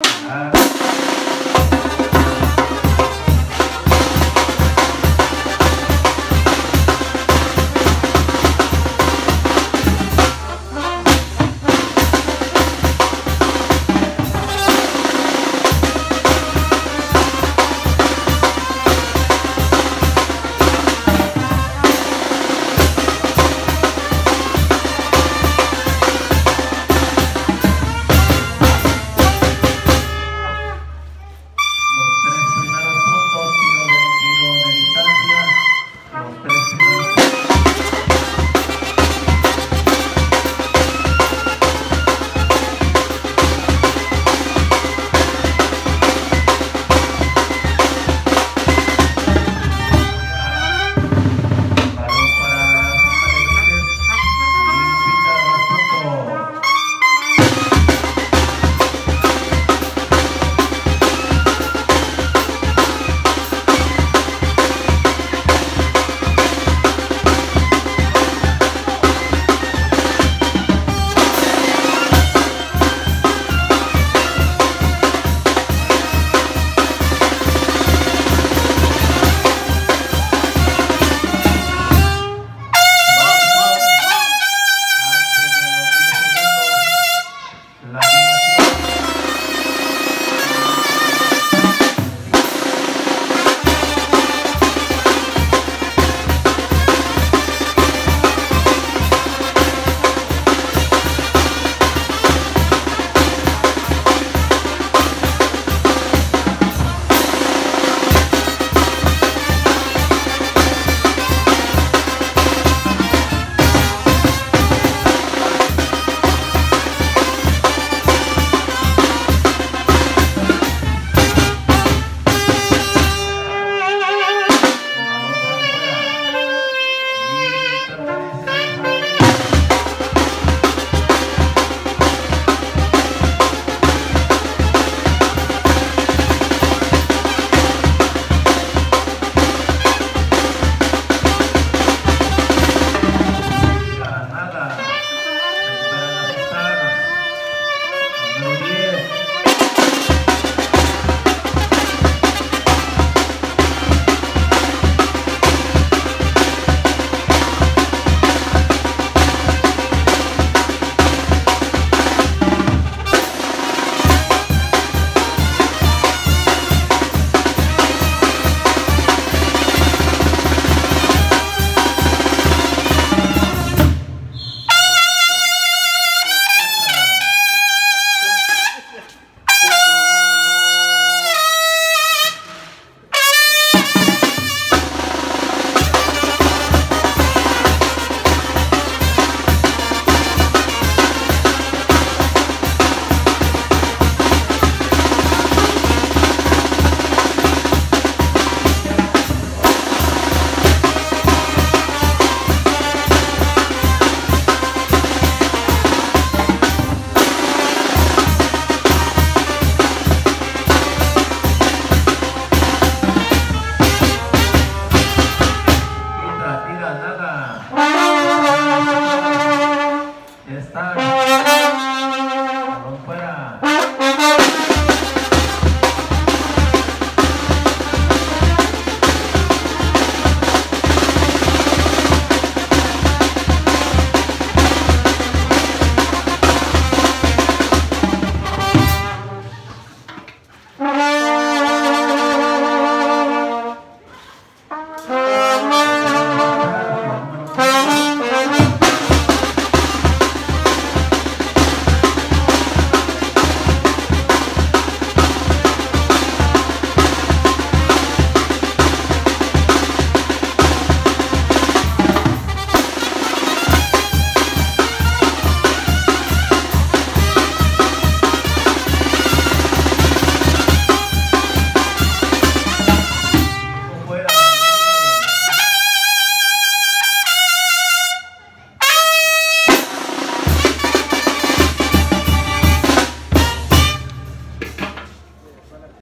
哎